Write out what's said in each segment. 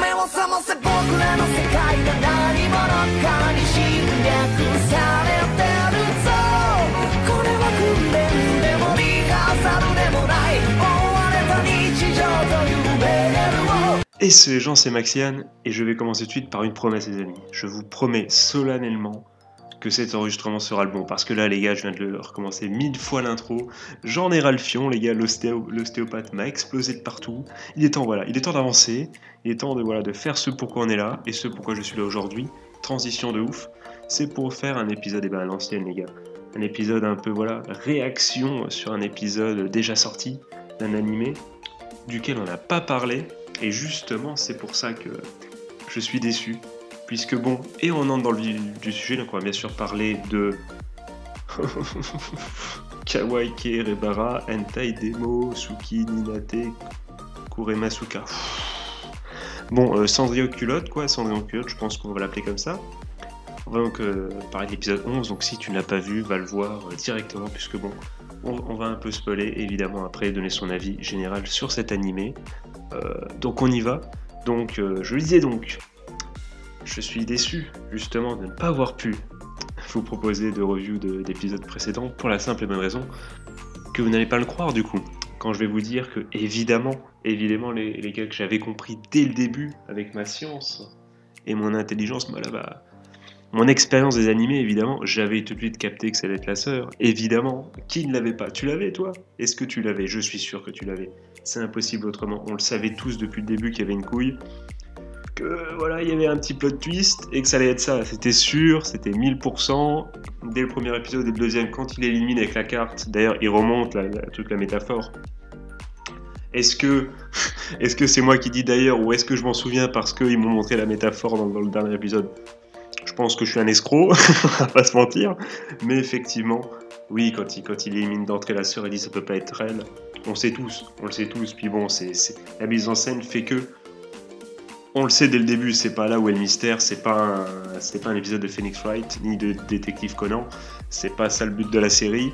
目を覚ませ僕らの世界が何者かに侵略されてるぞこれは訓練でもリハーサルでもない追われた日常というレールを Et ce, les gens, c'est Maxiane, et je vais commencer tout de suite par une promesse, les amis. Je vous promets solennellement que cet enregistrement sera le bon, parce que là, les gars, je viens de le recommencer mille fois l'intro. J'en ai ras fion, les gars, l'ostéo- l'ostéopathe m'a explosé de partout. Il est temps, voilà, il est temps d'avancer, il est temps de, voilà, de faire ce pourquoi on est là, et ce pourquoi je suis là aujourd'hui. Transition de ouf, c'est pour faire un épisode, eh ben, à l'ancienne, les gars. Un épisode un peu, voilà, réaction sur un épisode déjà sorti d'un animé duquel on n'a pas parlé, et justement, c'est pour ça que je suis déçu. Puisque bon, et on entre dans le vif du sujet, donc on va bien sûr parler de Kawaii Rebara, Hentai Demo, Suki, Ninate, Kuremasuka. Bon, euh, culotte, quoi, Cendrillon culotte, je pense qu'on va l'appeler comme ça. On va donc euh, parler de l'épisode 11, donc si tu ne l'as pas vu, va le voir euh, directement, puisque bon, on, on va un peu spoiler, évidemment, après donner son avis général sur cet animé. Euh, donc on y va. Donc, je le disais donc, je suis déçu justement de ne pas avoir pu vous proposer de review de- d'épisodes précédents pour la simple et bonne raison que vous n'allez pas le croire du coup. Quand je vais vous dire que évidemment, évidemment les, gars que j'avais compris dès le début avec ma science et mon intelligence, moi là-bas, mon expérience des animés évidemment, j'avais tout de suite capté que ça être la sœur. Évidemment, qui ne l'avait pas? Tu l'avais toi? Est-ce que tu l'avais? Je suis sûr que tu l'avais. C'est impossible autrement. On le savait tous depuis le début qu'il y avait une couille voilà, il y avait un petit plot twist et que ça allait être ça. C'était sûr, c'était 1000%. Dès le premier épisode et le deuxième, quand il élimine avec la carte, d'ailleurs, il remonte la, toute la métaphore. Est-ce que est-ce que c'est moi qui dis d'ailleurs ou est-ce que je m'en souviens parce qu'ils m'ont montré la métaphore dans, le dernier épisode? Je pense que je suis un escroc, va pas se mentir. Mais effectivement, oui, quand il, quand il élimine d'entrée la sœur, il dit ça peut pas être elle. On sait tous, on le sait tous. Puis bon, c'est- la mise en scène fait que on le sait dès le début, c'est pas là où est le mystère, c'est pas un, pas un épisode de Phoenix Wright ni de Détective Conan, c'est pas ça le but de la série.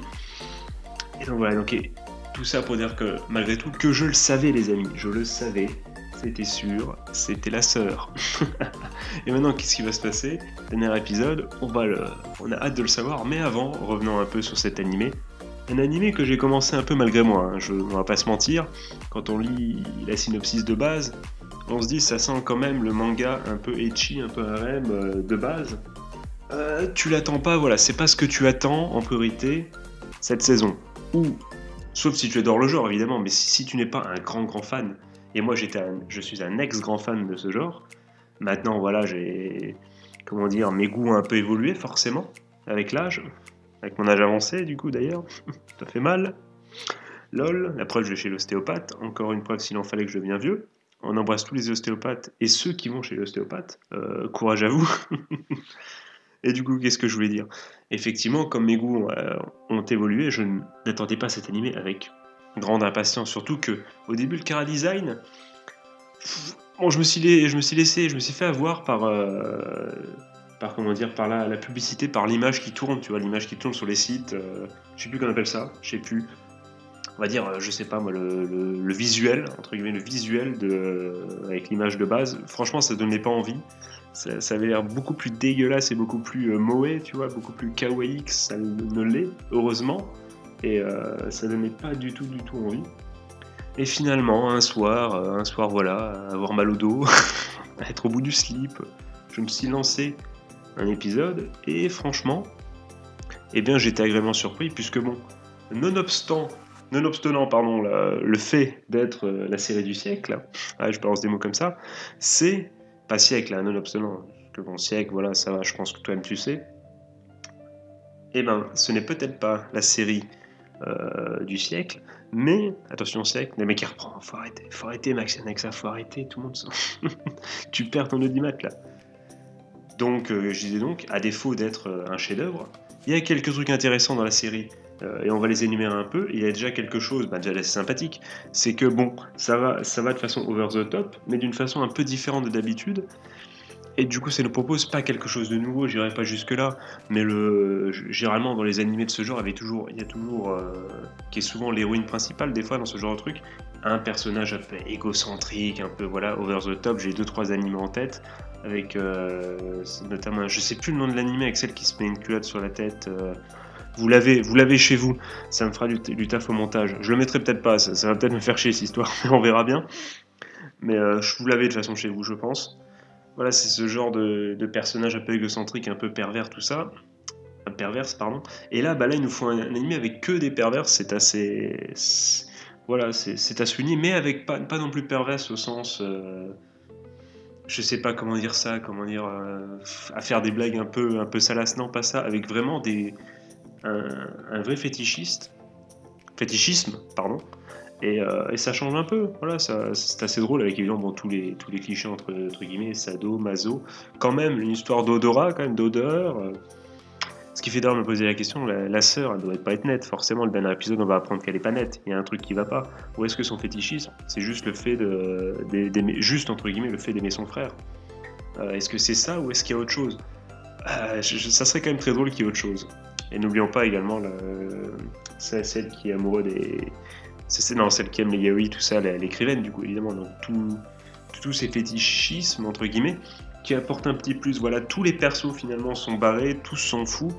Et donc voilà, donc tout ça pour dire que malgré tout, que je le savais les amis, je le savais, c'était sûr, c'était la sœur. et maintenant, qu'est-ce qui va se passer? Dernier épisode, on va le, on a hâte de le savoir, mais avant, revenons un peu sur cet animé. Un animé que j'ai commencé un peu malgré moi, hein, je, on va pas se mentir. Quand on lit la synopsis de base, on se dit ça sent quand même le manga un peu etchi, un peu harem euh, de base. Euh, tu l'attends pas, voilà, c'est pas ce que tu attends en priorité cette saison. Ou, sauf si tu adores le genre évidemment, mais si, si tu n'es pas un grand grand fan, et moi j'étais un- je suis un ex grand fan de ce genre, maintenant voilà, j'ai, comment dire, mes goûts ont un peu évolué forcément, avec l'âge, avec mon âge avancé du coup d'ailleurs, ça fait mal. Lol, la preuve je vais chez l'ostéopathe, encore une preuve s'il en fallait que je deviens vieux. On embrasse tous les ostéopathes et ceux qui vont chez l'ostéopathe. Euh, courage à vous. et du coup, qu'est-ce que je voulais dire? Effectivement, comme mes goûts euh, ont évolué, je n'attendais pas cet animé avec grande impatience. Surtout que au début, le cara design, je me suis, laissé, je me suis fait avoir par, euh, par comment dire, par la, publicité, par l'image qui tourne. Tu vois, l'image qui tourne sur les sites. euh, je sais plus comment on appelle ça. Je sais plus on va dire, euh, je sais pas moi, le, visuel, entre guillemets, le visuel de, euh, avec l'image de base, franchement, ça donnait pas envie. Ça, avait l'air beaucoup plus dégueulasse et beaucoup plus euh, tu vois, beaucoup plus kawaii que ça ne l'est, heureusement. Et euh, ça donnait pas du tout, du tout envie. Et finalement, un soir, euh, un soir, voilà, avoir mal au dos, être au bout du slip, je me suis lancé un épisode et franchement, eh bien, j'étais agréablement surpris puisque bon, nonobstant nonobstant pardon, le fait d'être euh, la série du siècle, je balance des mots comme ça, c'est pas siècle, hein, nonobstant, que bon siècle, voilà, ça va, je pense que toi-même tu sais. Eh ben, ce n'est peut-être pas la série euh, du siècle, mais attention siècle, le mec qui reprend, faut arrêter, faut arrêter Max ça, faut arrêter, tout le monde s'en- tu perds ton audimat là. Donc, euh, je disais donc, à défaut d'être un chef-d'œuvre, il y a quelques trucs intéressants dans la série euh, et on va les énumérer un peu. Il y a déjà quelque chose, bah, déjà assez sympathique, c'est que bon, ça va, ça va de façon over the top, mais d'une façon un peu différente de d'habitude. et du coup, ça ne propose pas quelque chose de nouveau, j'irai pas jusque-là, mais le, généralement dans les animés de ce genre, il y a toujours, euh, qui est souvent l'héroïne principale, des fois, dans ce genre de truc, un personnage un peu égocentrique, un peu voilà, over the top. J'ai deux, trois animés en tête, avec euh, notamment, je sais plus le nom de l'animé, avec celle qui se met une culotte sur la tête. Vous l'avez, vous l'avez chez vous, ça me fera du, taf au montage. Je le mettrai peut-être pas, ça, va peut-être me faire chier cette histoire, on verra bien. Mais je vous l'avez de façon chez vous, je pense. Voilà, c'est ce genre de, personnage un peu égocentrique, un peu pervers, tout ça. Un perverse, pardon. Et là, bah là, il nous faut un, anime avec que des perverses. C'est assez. Voilà, c'est à souligner, mais avec pas, pas non plus perverse au sens. Euh, je sais pas comment dire ça, comment dire. Euh, à faire des blagues un peu, un peu salaces. Non, pas ça. Avec vraiment des. Un vrai fétichiste. Fétichisme, pardon. Euh, et, ça change un peu. Voilà, c'est assez drôle avec évidemment tous, les, tous les clichés entre, entre guillemets, Sado, Mazo. Quand même, une histoire d'odorat, quand même, d'odeur. Euh. Ce qui fait d'ailleurs me poser la question, la, sœur, elle doit pas être nette. Forcément, le dernier épisode, on va apprendre qu'elle est pas nette. Il y a un truc qui va pas. Ou est-ce que son fétichisme, c'est juste le fait d'aimer, juste entre guillemets, le fait d'aimer son frère euh, Est-ce que c'est ça ou est-ce qu'il y a autre chose? Ça serait quand même très drôle qu'il y ait autre chose. Et n'oublions pas également celle qui est amoureuse des, c'est non, celle qui aime les yaoi, tout ça, l'écrivaine, du coup, évidemment. Donc, tous ces fétichismes, entre guillemets, qui apportent un petit plus. Voilà, tous les persos, finalement, sont barrés, tous s'en foutent.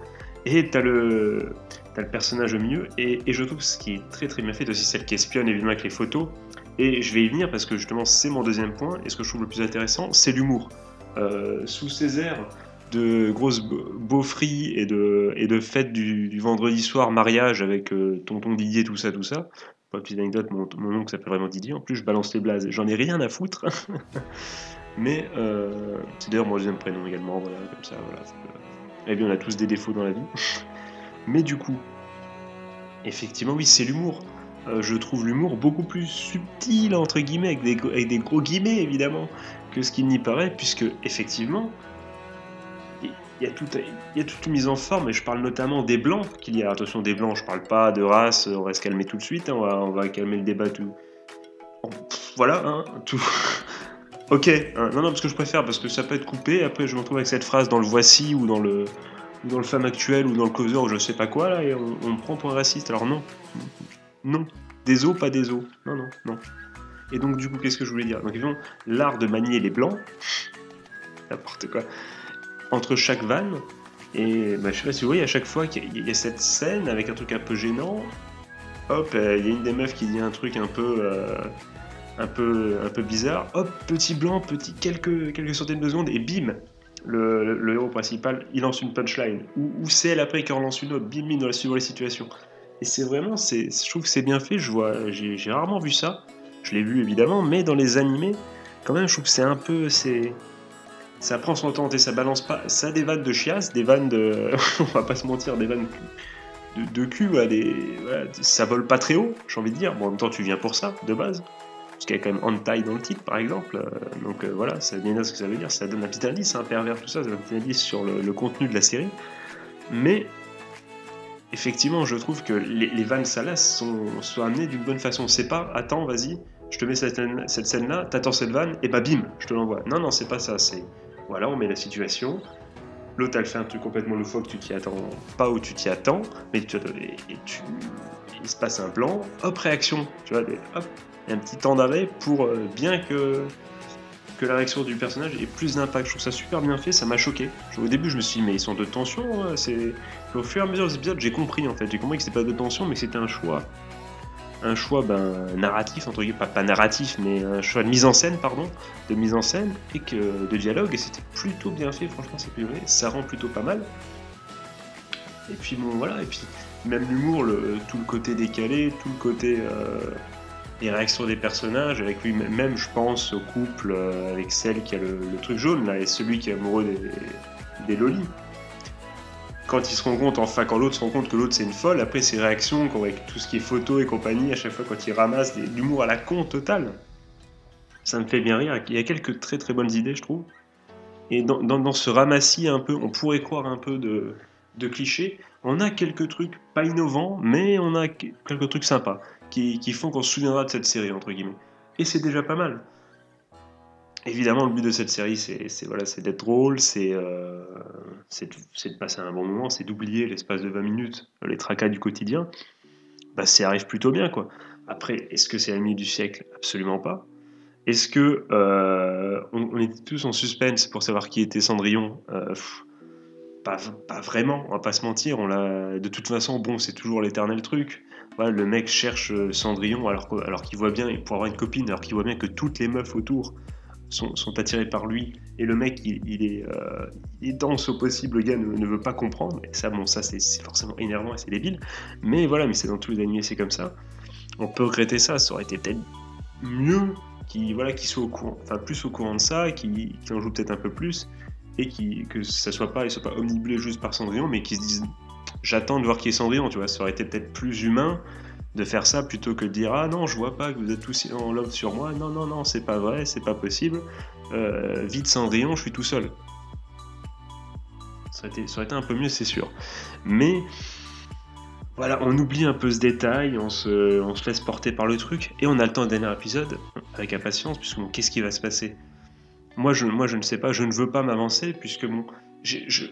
Et t'as le, as le personnage au milieu. Et, je trouve ce qui est très très bien fait, aussi celle qui espionne, évidemment, avec les photos. Et je vais y venir parce que justement, c'est mon deuxième point. Et ce que je trouve le plus intéressant, c'est l'humour. Euh, sous ces airs de grosses beaufries et de, et de fêtes du, vendredi soir, mariage avec euh, tonton Didier, tout ça, tout ça, pas petite anecdote, mon, mon oncle s'appelle vraiment Didier. En plus, je balance les blazes. J'en ai rien à foutre. Mais euh, c'est d'ailleurs mon deuxième prénom également. Voilà, comme ça. Voilà. Eh bien, on a tous des défauts dans la vie. Mais du coup, effectivement, oui, c'est l'humour. Euh, je trouve l'humour beaucoup plus subtil, entre guillemets, avec des, avec des gros guillemets, évidemment, que ce qu'il n'y paraît, puisque, effectivement, il y, a toute une mise en forme, et je parle notamment des blancs qu'il y a. Attention, des blancs, je parle pas de race, on va se calmer tout de suite, hein, on, va, calmer le débat tout. Voilà, hein, tout. ok, hein, non, non, parce que je préfère, parce que ça peut être coupé, après je me retrouve avec cette phrase dans le voici ou dans le, dans le femme actuel ou dans le causer ou je sais pas quoi, là, et on, me prend pour un raciste. Alors non, non, des os, pas des os. Non, non, non. Et donc, du coup, qu'est-ce que je voulais dire? Donc, l'art de manier les blancs, n'importe quoi entre chaque vanne. Et bah, je sais pas si vous voyez, à chaque fois qu'il y, a cette scène avec un truc un peu gênant, hop, euh, il y a une des meufs qui dit un truc un peu, euh, un peu, un peu bizarre, hop, petit blanc, petit quelques, quelques centaines de secondes, et bim, le, héros principal, il lance une punchline. Ou, c'est elle après qui en lance une autre, bim, bim, dans la les situations. Et c'est vraiment, je trouve que c'est bien fait, j'ai, rarement vu ça, je l'ai vu évidemment, mais dans les animés, quand même, je trouve que c'est un peu, ça prend son temps et ça balance pas. Ça des vannes de chiasse, des vannes de. on va pas se mentir, des vannes de, de cul, ça vole pas très haut, j'ai envie de dire. Bon, en même temps, tu viens pour ça, de base. Parce qu'il y a quand même hentai dans le titre, par exemple. Euh, donc euh, voilà, ça bien ce que ça veut dire. Ça donne un petit indice, un pervers, tout ça, ça donne un petit indice sur le, contenu de la série. Mais effectivement, je trouve que les, vannes salaces sont, sont amenées d'une bonne façon. C'est pas, attends, vas-y, je te mets cette, cette scène-là, t'attends cette vanne, et bah bim, je te l'envoie. Non, non, c'est pas ça, c'est voilà, on met la situation. L'autre, elle fait un truc complètement loufoque, tu t'y attends pas où tu t'y attends, mais tu, et il se passe un plan, hop, réaction, tu vois, hop, a un petit temps d'arrêt pour euh, bien que, que la réaction du personnage ait plus d'impact. Je trouve ça super bien fait, ça m'a choqué. Au début, je me suis dit, mais ils sont de tension, hein, c'est... Au fur et à mesure des épisodes, j'ai compris en fait, j'ai compris que c'était pas de tension, mais c'était un choix un choix ben, narratif, entre guillemets, pas, narratif, mais un choix de mise en scène, pardon, de mise en scène et que, de dialogue, et c'était plutôt bien fait, franchement, c'est vrai, ça rend plutôt pas mal. Et puis bon, voilà, et puis même l'humour, le, tout le côté décalé, tout le côté. Euh, les réactions des personnages, avec lui, même je pense au couple euh, avec celle qui a le, truc jaune, là, et celui qui est amoureux des, des lolis quand il se rend compte, enfin quand l'autre se rend compte que l'autre c'est une folle, après ses réactions, avec tout ce qui est photo et compagnie, à chaque fois quand il ramasse de l'humour à la con total, ça me fait bien rire. Il y a quelques très très bonnes idées, je trouve. Et dans, ce ramassis un peu, on pourrait croire un peu de, de clichés, on a quelques trucs pas innovants, mais on a quelques trucs sympas qui, qui font qu'on se souviendra de cette série, entre guillemets. Et c'est déjà pas mal. Évidemment, le but de cette série, c'est voilà, d'être drôle, c'est euh, de, passer un bon moment, c'est d'oublier l'espace de 20 minutes les tracas du quotidien. Bah, ça arrive plutôt bien, quoi. Après, est-ce que c'est l'ami du siècle? Absolument pas. Est-ce que euh, on, était tous en suspense pour savoir qui était Cendrillon? Euh, pas, vraiment, on va pas se mentir. On l'a. De toute façon, bon, c'est toujours l'éternel truc. Voilà, le mec cherche euh, Cendrillon alors, alors qu'il voit bien, pour avoir une copine, alors qu'il voit bien que toutes les meufs autour sont, attirées par lui. Et le mec, il, est, euh, il dense au possible, le gars ne, veut pas comprendre. Et ça, bon, ça, c'est forcément énervant et c'est débile. Mais voilà, mais c'est dans tous les animés, c'est comme ça. On peut regretter ça, ça aurait été peut-être mieux qu'il voilà, qu'il soit au courant, enfin plus au courant de ça, qu'il qu'il en joue peut-être un peu plus, et qui que ça soit pas, il soit pas omnibulé juste par Cendrillon, mais qu'il se dise j'attends de voir qui est Cendrillon, tu vois, ça aurait été peut-être plus humain de faire ça plutôt que de dire ah non je vois pas que vous êtes tous en love sur moi, non non non c'est pas vrai, c'est pas possible, euh, vite Cendrillon, je suis tout seul. Ça aurait, été, un peu mieux, c'est sûr. Mais voilà, on oublie un peu ce détail, on se, laisse porter par le truc, et on a le temps dernier épisode avec impatience, puisque bon, qu'est-ce qui va se passer? Moi je, moi je ne sais pas, je ne veux pas m'avancer, puisque bon, je,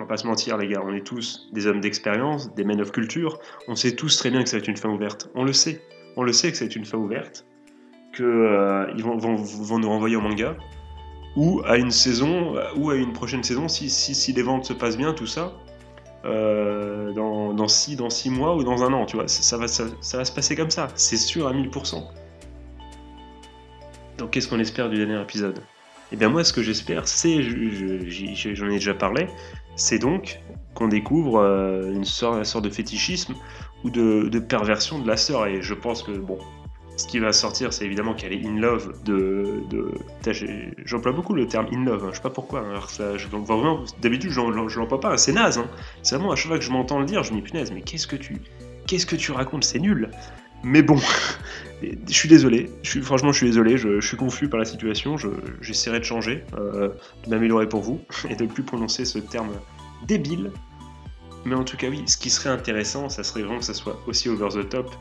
on va pas se mentir les gars, on est tous des hommes d'expérience, des men of culture, on sait tous très bien que ça va être une fin ouverte, on le sait, on le sait que être une fin ouverte, que euh, vont, nous renvoyer au manga, ou à une saison, ou à une prochaine saison, si, les ventes se passent bien, tout ça, euh, dans, dans, six, mois ou dans un an, tu vois, ça, va, ça, va se passer comme ça, c'est sûr à 1000%. Donc qu'est-ce qu'on espère du dernier épisode? Eh bien moi ce que j'espère, c'est, j'en ai déjà parlé, c'est donc qu'on découvre euh, une sorte, de fétichisme ou de, perversion de la sœur. Et je pense que bon, ce qui va sortir, c'est évidemment qu'elle est in love de. J'emploie beaucoup le terme in love, hein, je sais pas pourquoi. hein, je vraiment, d'habitude je l'emploie pas, c'est naze. Hein. C'est vraiment à chaque fois que je m'entends le dire, je me dis punaise, mais qu'est-ce que tu. Qu'est-ce que tu racontes? C'est nul Mais bon, je suis désolé, franchement je suis désolé, je, suis confus par la situation, je- j'essaierai de changer, euh, de m'améliorer pour vous, et de plus prononcer ce terme débile. Mais en tout cas oui, ce qui serait intéressant, ça serait vraiment que ça soit aussi over the top,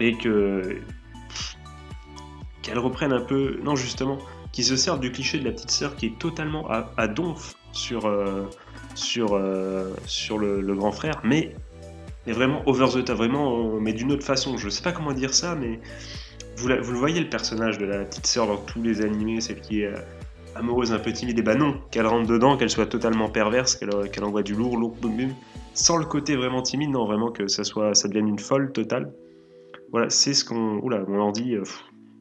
et que qu'elle reprenne un peu, non justement, qui se serve du cliché de la petite sœur qui est totalement à, donf sur, euh, sur, euh, sur le grand frère, mais, mais vraiment over the top, vraiment, euh, mais d'une autre façon. Je sais pas comment dire ça, mais vous, vous le voyez le personnage de la petite sœur dans tous les animés, celle qui est euh, amoureuse, un peu timide, et bah non, qu'elle rentre dedans, qu'elle soit totalement perverse, qu'elle euh, qu'elle envoie du lourd, lourd, boum, boum, sans le côté vraiment timide, non, vraiment que ça soit, ça devienne une folle totale. Voilà, c'est ce qu'on. Oula, mon ordi,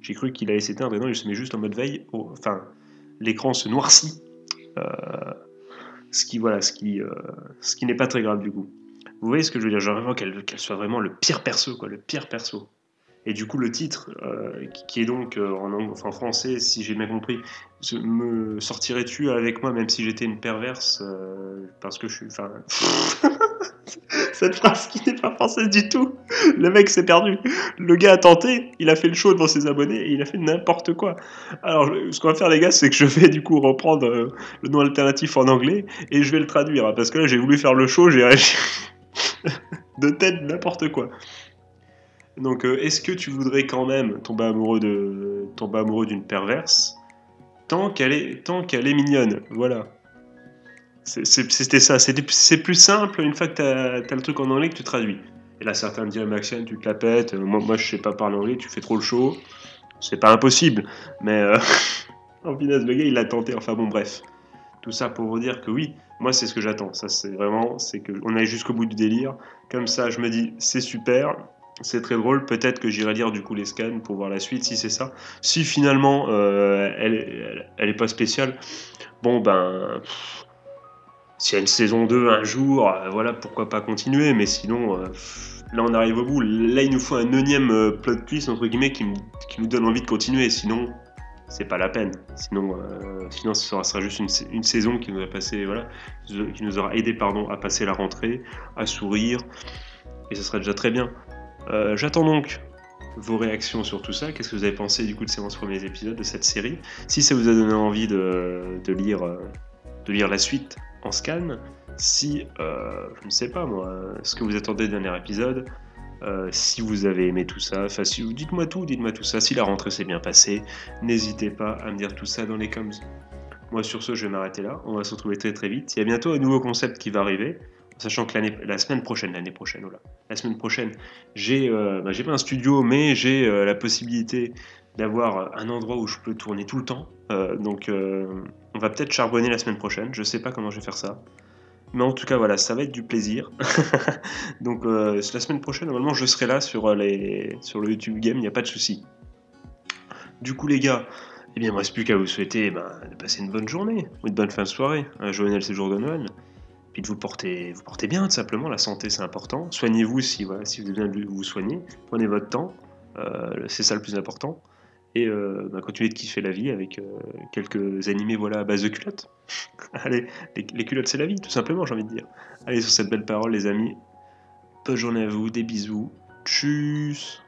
j'ai cru qu'il allait s'éteindre, et non, il se met juste en mode veille. Enfin, l'écran se noircit. Ce qui, voilà, ce qui, ce qui n'est pas très grave du coup. Vous voyez ce que je veux dire? Genre vraiment qu'elle soit vraiment le pire perso, quoi, le pire perso. Et du coup, le titre, euh, qui- est donc euh, en, français, si j'ai bien compris, me sortirais-tu avec moi même si j'étais une perverse euh, Parce que je suis. Enfin. Cette phrase qui n'est pas française du tout. Le mec s'est perdu. Le gars a tenté, il a fait le show devant ses abonnés et il a fait n'importe quoi. Alors, ce qu'on va faire, les gars, c'est que je vais du coup reprendre le nom alternatif en anglais et je vais le traduire. hein, parce que là, j'ai voulu faire le show, j'ai réagi de tête n'importe quoi. Donc, euh, est-ce que tu voudrais quand même tomber amoureux de tomber amoureux d'une perverse tant qu'elle est tant qu'elle est mignonne? Voilà. C'était ça. C'est plus simple une fois que t'as as le truc en anglais que tu traduis. Et là, certains me diraient, Maxime, tu te la pètes. Euh, Moi, moi, je sais pas parler anglais, tu fais trop le show. C'est pas impossible. Mais euh... en finesse, le gars, il l'a tenté. Enfin bon, bref. Tout ça pour vous dire que oui, moi, c'est ce que j'attends. Ça, c'est vraiment, c'est qu'on aille jusqu'au bout du délire. Comme ça, je me dis, c'est super. C'est très drôle. Peut-être que j'irai lire du coup les scans pour voir la suite si c'est ça. Si finalement euh, elle, elle, est pas spéciale, bon ben. s'il y a une saison 2 un jour, euh, voilà, pourquoi pas continuer, mais sinon, euh, là on arrive au bout. Là il nous faut un euh, plot twist, entre guillemets, qui, me- qui nous donne envie de continuer, sinon c'est pas la peine. Sinon, euh, sinon ce sera, sera juste une, sa- une saison qui nous a passé, voilà, qui nous aura aidé pardon, à passer la rentrée, à sourire, et ce serait déjà très bien. Euh, J'attends donc vos réactions sur tout ça. Qu'est-ce que vous avez pensé du coup de ces 11 premiers épisodes de cette série? Si ça vous a donné envie de, lire, euh, de lire la suite en scan, si, je ne sais pas moi, ce que vous attendez du dernier épisode, Euh, si vous avez aimé tout ça, enfin, si dites-moi tout, dites-moi tout ça. Si la rentrée s'est bien passée, n'hésitez pas à me dire tout ça dans les coms. Moi, sur ce, je vais m'arrêter là. On va se retrouver très très vite. Il y a bientôt un nouveau concept qui va arriver, sachant que la semaine prochaine, l'année prochaine, voilà, la semaine prochaine, j'ai euh, bah, pas un studio, mais j'ai euh, la possibilité d'avoir un endroit où je peux tourner tout le temps. Donc, on va peut-être charbonner la semaine prochaine. Je sais pas comment je vais faire ça. Mais en tout cas, voilà, ça va être du plaisir. Donc, euh, la semaine prochaine, normalement, je serai là sur, euh, les, sur le YouTube Game, il n'y a pas de souci. Du coup, les gars, eh bien, il ne me reste plus qu'à vous souhaiter ben, de passer une bonne journée, ou une bonne fin de soirée, un joyeux séjour de Noël. Puis de vous porter, vous porter bien, tout simplement. La santé, c'est important. Soignez-vous si, voilà, si vous avez besoin de vous soigner. Prenez votre temps. Euh, c'est ça le plus important et euh, bah, continuer de kiffer la vie avec euh, quelques animés voilà, à base de culottes. Allez, les, culottes c'est la vie, tout simplement, j'ai envie de dire. Allez, sur cette belle parole, les amis, bonne journée à vous, des bisous, tchuss